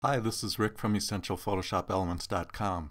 Hi, this is Rick from EssentialPhotoshopElements.com.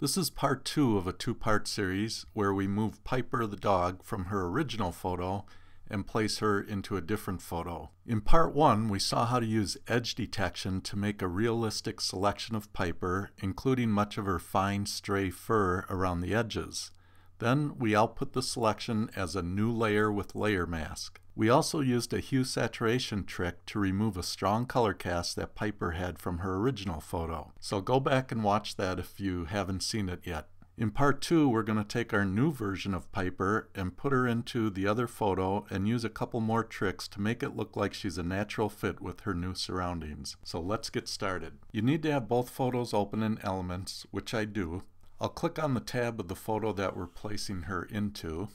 This is part two of a two-part series where we move Piper the dog from her original photo and place her into a different photo. In part one, we saw how to use edge detection to make a realistic selection of Piper, including much of her fine stray fur around the edges. Then we output the selection as a new layer with layer mask. We also used a hue saturation trick to remove a strong color cast that Piper had from her original photo. So go back and watch that if you haven't seen it yet. In part two, we're going to take our new version of Piper and put her into the other photo and use a couple more tricks to make it look like she's a natural fit with her new surroundings. So let's get started. You need to have both photos open in Elements, which I do. I'll click on the tab of the photo that we're placing her into,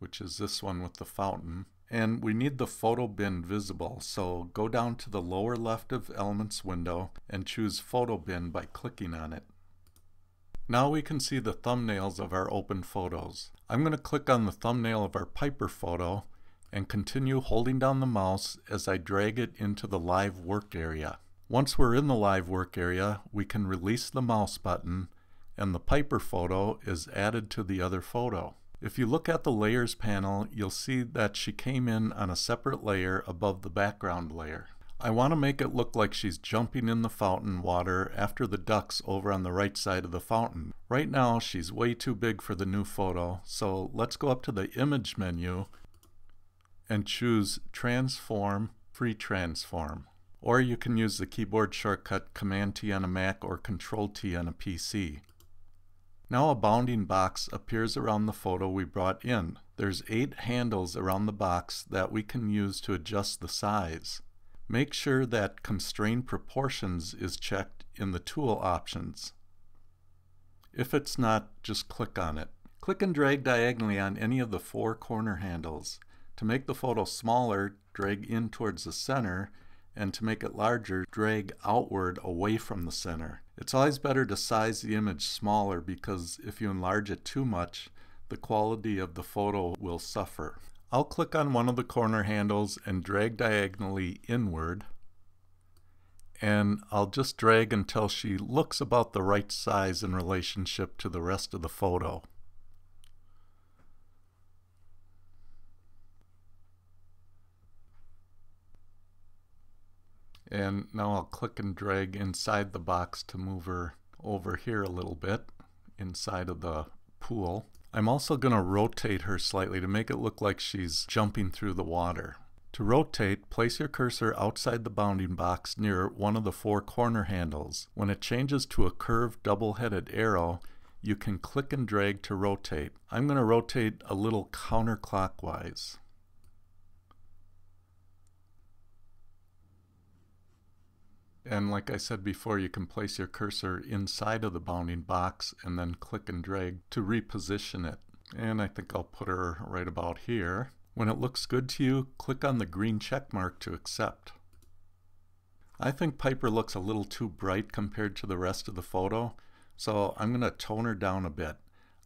which is this one with the fountain. And we need the photo bin visible, so go down to the lower left of Elements window and choose Photo Bin by clicking on it. Now we can see the thumbnails of our open photos. I'm going to click on the thumbnail of our Piper photo and continue holding down the mouse as I drag it into the live work area. Once we're in the live work area, we can release the mouse button and the Piper photo is added to the other photo. If you look at the layers panel, you'll see that she came in on a separate layer above the background layer. I want to make it look like she's jumping in the fountain water after the ducks over on the right side of the fountain. Right now she's way too big for the new photo, so let's go up to the image menu and choose transform, free transform. Or you can use the keyboard shortcut Command T on a Mac or Control T on a PC. Now a bounding box appears around the photo we brought in. There's eight handles around the box that we can use to adjust the size. Make sure that Constrain Proportions is checked in the Tool options. If it's not, just click on it. Click and drag diagonally on any of the four corner handles. To make the photo smaller, drag in towards the center and to make it larger, drag outward away from the center. It's always better to size the image smaller because if you enlarge it too much, the quality of the photo will suffer. I'll click on one of the corner handles and drag diagonally inward and I'll just drag until she looks about the right size in relationship to the rest of the photo. And now I'll click and drag inside the box to move her over here a little bit inside of the pool. I'm also going to rotate her slightly to make it look like she's jumping through the water. To rotate, place your cursor outside the bounding box near one of the four corner handles. When it changes to a curved double-headed arrow, you can click and drag to rotate. I'm going to rotate a little counterclockwise. And like I said before, you can place your cursor inside of the bounding box and then click and drag to reposition it. And I think I'll put her right about here. When it looks good to you, click on the green check mark to accept. I think Piper looks a little too bright compared to the rest of the photo, so I'm going to tone her down a bit.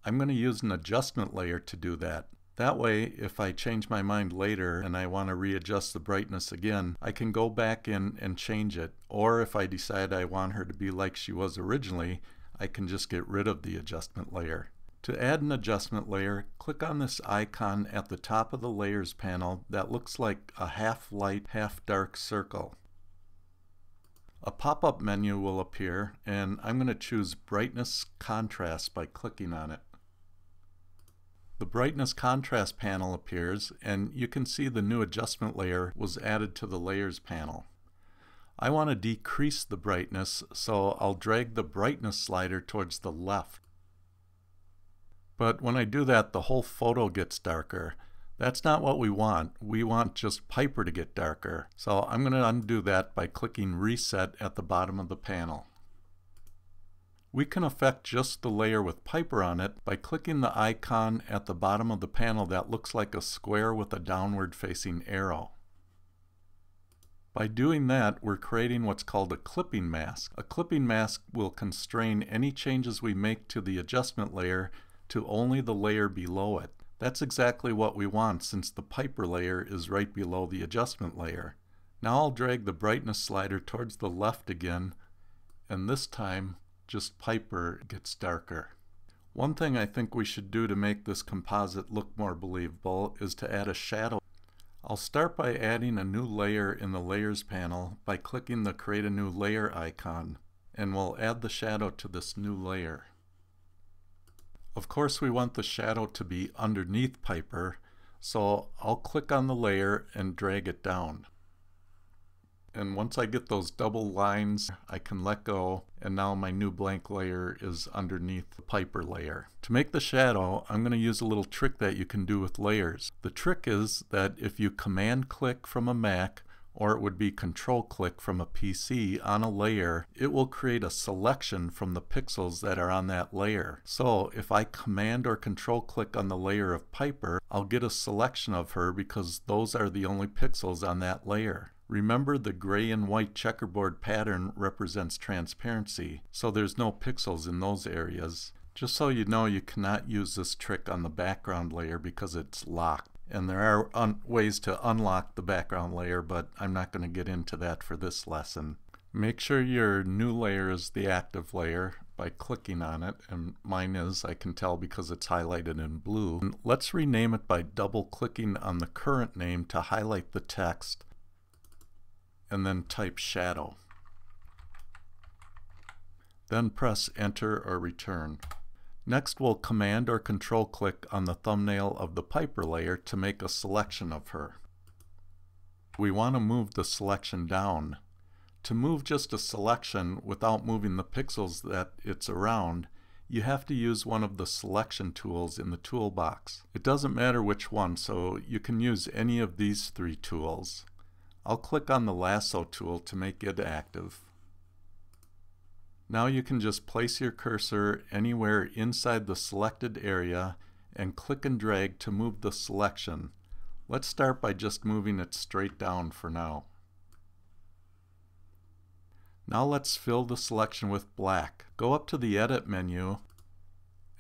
I'm going to use an adjustment layer to do that. That way, if I change my mind later and I want to readjust the brightness again, I can go back in and change it. Or if I decide I want her to be like she was originally, I can just get rid of the adjustment layer. To add an adjustment layer, click on this icon at the top of the Layers panel that looks like a half light, half dark circle. A pop-up menu will appear and I'm going to choose Brightness Contrast by clicking on it. The brightness contrast panel appears and you can see the new adjustment layer was added to the layers panel. I want to decrease the brightness so I'll drag the brightness slider towards the left. But when I do that the whole photo gets darker. That's not what we want. We want just Piper to get darker. So I'm going to undo that by clicking reset at the bottom of the panel. We can affect just the layer with Piper on it by clicking the icon at the bottom of the panel that looks like a square with a downward facing arrow. By doing that, we're creating what's called a clipping mask. A clipping mask will constrain any changes we make to the adjustment layer to only the layer below it. That's exactly what we want since the Piper layer is right below the adjustment layer. Now I'll drag the brightness slider towards the left again, and this time just Piper gets darker. One thing I think we should do to make this composite look more believable is to add a shadow. I'll start by adding a new layer in the Layers panel by clicking the Create a New Layer icon, and we'll add the shadow to this new layer. Of course we want the shadow to be underneath Piper, so I'll click on the layer and drag it down and once I get those double lines I can let go and now my new blank layer is underneath the Piper layer. To make the shadow I'm going to use a little trick that you can do with layers. The trick is that if you command click from a Mac or it would be control click from a PC on a layer, it will create a selection from the pixels that are on that layer. So if I command or control click on the layer of Piper, I'll get a selection of her because those are the only pixels on that layer. Remember the gray and white checkerboard pattern represents transparency, so there's no pixels in those areas. Just so you know, you cannot use this trick on the background layer because it's locked. And there are ways to unlock the background layer, but I'm not going to get into that for this lesson. Make sure your new layer is the active layer by clicking on it, and mine is, I can tell because it's highlighted in blue. And let's rename it by double clicking on the current name to highlight the text and then type shadow. Then press enter or return. Next we'll command or control click on the thumbnail of the Piper layer to make a selection of her. We want to move the selection down. To move just a selection without moving the pixels that it's around, you have to use one of the selection tools in the toolbox. It doesn't matter which one, so you can use any of these three tools. I'll click on the lasso tool to make it active. Now you can just place your cursor anywhere inside the selected area and click and drag to move the selection. Let's start by just moving it straight down for now. Now let's fill the selection with black. Go up to the Edit menu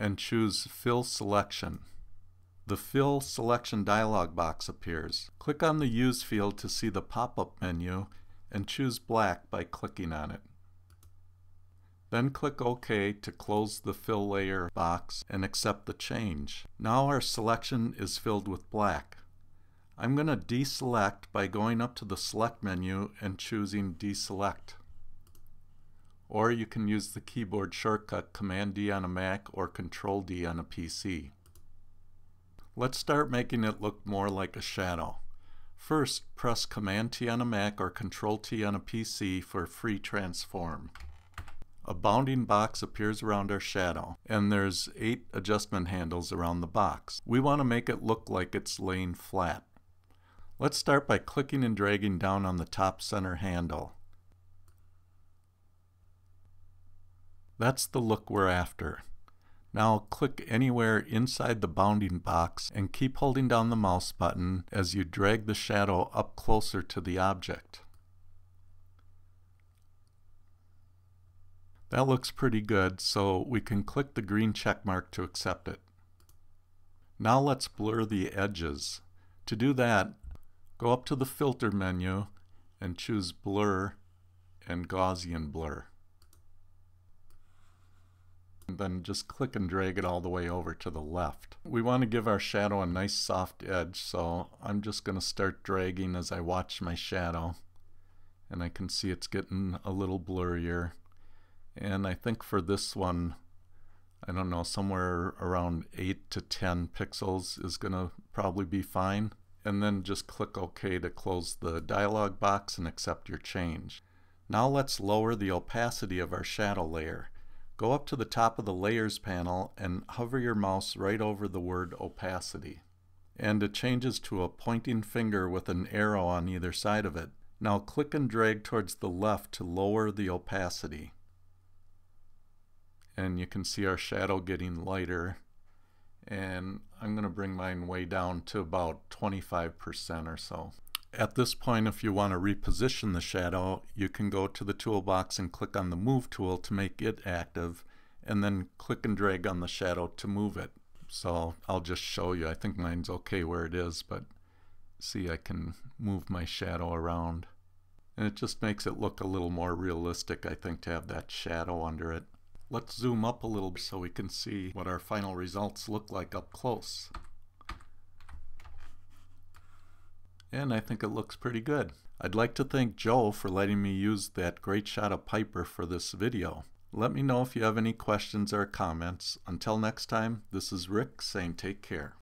and choose Fill Selection. The Fill Selection dialog box appears. Click on the Use field to see the pop-up menu and choose black by clicking on it. Then click OK to close the Fill Layer box and accept the change. Now our selection is filled with black. I'm going to deselect by going up to the Select menu and choosing Deselect. Or you can use the keyboard shortcut Command D on a Mac or Control D on a PC. Let's start making it look more like a shadow. First, press Command T on a Mac or Control T on a PC for free transform. A bounding box appears around our shadow, and there's eight adjustment handles around the box. We want to make it look like it's laying flat. Let's start by clicking and dragging down on the top center handle. That's the look we're after. Now click anywhere inside the bounding box and keep holding down the mouse button as you drag the shadow up closer to the object. That looks pretty good, so we can click the green check mark to accept it. Now let's blur the edges. To do that, go up to the Filter menu and choose Blur and Gaussian Blur then just click and drag it all the way over to the left. We want to give our shadow a nice soft edge, so I'm just going to start dragging as I watch my shadow. And I can see it's getting a little blurrier. And I think for this one, I don't know, somewhere around 8 to 10 pixels is going to probably be fine. And then just click OK to close the dialog box and accept your change. Now let's lower the opacity of our shadow layer. Go up to the top of the Layers panel and hover your mouse right over the word Opacity. And it changes to a pointing finger with an arrow on either side of it. Now click and drag towards the left to lower the opacity. And you can see our shadow getting lighter. And I'm going to bring mine way down to about 25% or so. At this point, if you want to reposition the shadow, you can go to the toolbox and click on the Move tool to make it active, and then click and drag on the shadow to move it. So I'll just show you. I think mine's okay where it is, but see I can move my shadow around. And it just makes it look a little more realistic, I think, to have that shadow under it. Let's zoom up a little so we can see what our final results look like up close. And I think it looks pretty good. I'd like to thank Joe for letting me use that great shot of Piper for this video. Let me know if you have any questions or comments. Until next time, this is Rick saying take care.